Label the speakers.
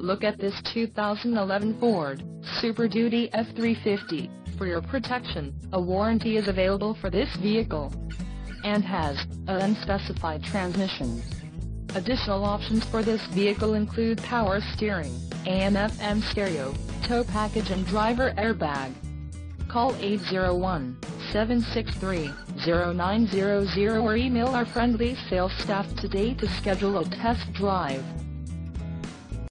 Speaker 1: Look at this 2011 Ford Super Duty F350. For your protection, a warranty is available for this vehicle and has an unspecified transmission. Additional options for this vehicle include power steering, AM-FM stereo, tow package and driver airbag. Call 801-763-0900 or email our friendly sales staff today to schedule a test drive.